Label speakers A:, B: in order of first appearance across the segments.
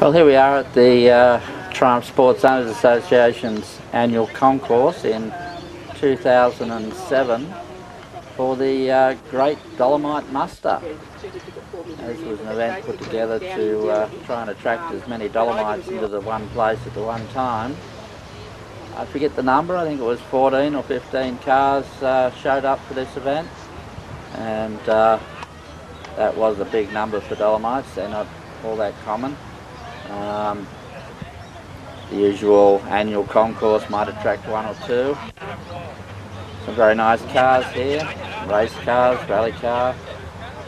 A: Well, here we are at the uh, Triumph Sports Owners Association's annual concourse in 2007 for the uh, Great Dolomite Muster. This was an event put together to uh, try and attract as many Dolomites into the one place at the one time. I forget the number, I think it was 14 or 15 cars uh, showed up for this event and uh, that was a big number for Dolomites, they're not all that common. Um, the usual annual concourse might attract one or two. Some very nice cars here, race cars, rally car,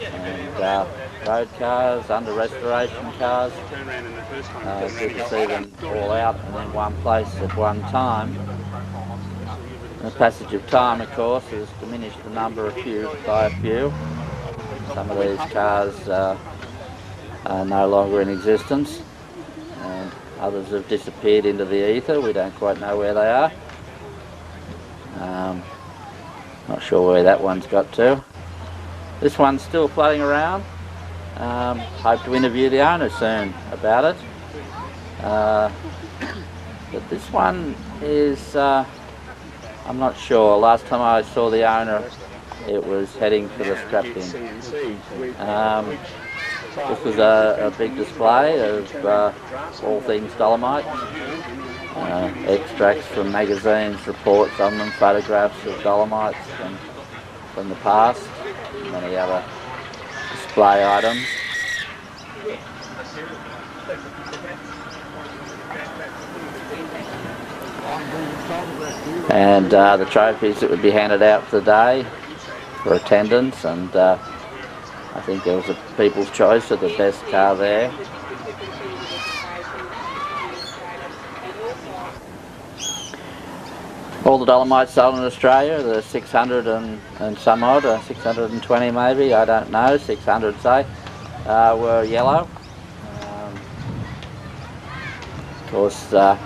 A: and uh, road cars, under restoration cars. Uh, good to see them all out and in one place at one time. the passage of time, of course, has diminished the number of few by a few. Some of these cars uh, are no longer in existence. Others have disappeared into the ether. We don't quite know where they are. Um, not sure where that one's got to. This one's still floating around. Um, hope to interview the owner soon about it. Uh, but this one is, uh, I'm not sure. Last time I saw the owner, it was heading for the scrap bin. Um, this was a, a big display of uh, all things dolomite. Uh, extracts from magazines, reports on them, photographs of dolomites from, from the past, many other display items. And uh, the trophies that would be handed out for the day for attendance and uh, I think there was a people's choice of the best car there. All the Dolomites sold in Australia, the 600 and, and some odd, uh, 620 maybe, I don't know, 600 say, uh, were yellow. Um, of course, uh,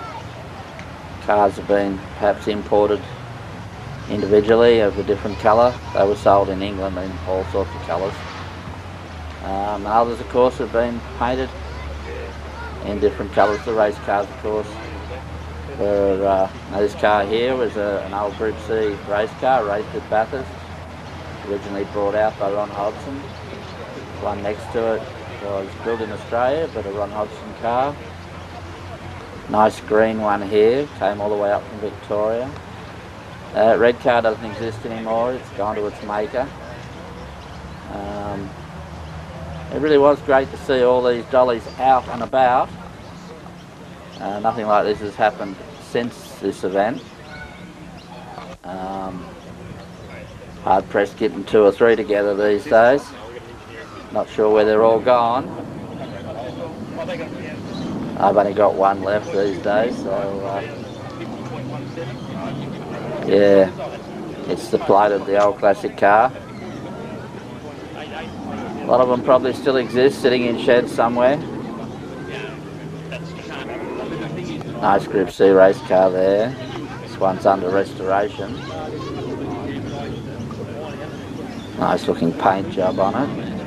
A: cars have been perhaps imported individually of a different colour. They were sold in England in all sorts of colours. Um, others, of course, have been painted in different colours. The race cars, of course, were, uh, this car here was a, an old Group C race car, raced at Bathurst, originally brought out by Ron Hodgson. One next to it was built in Australia, but a Ron Hodgson car. Nice green one here, came all the way up from Victoria. Uh, red car doesn't exist anymore, it's gone to its maker. Um, it really was great to see all these dollies out and about. Uh, nothing like this has happened since this event. Um, hard pressed getting two or three together these days. Not sure where they're all gone. I've only got one left these days, so uh, yeah, it's the plight of the old classic car. A lot of them probably still exist, sitting in sheds somewhere. Nice Group C race car there. This one's under restoration. Nice looking paint job on it.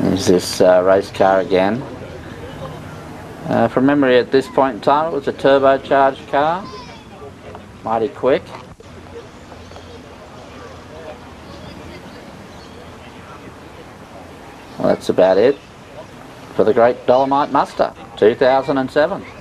A: There's this uh, race car again. Uh, from memory at this point in time it was a turbocharged car mighty quick. Well, that's about it for the Great Dolomite Muster 2007.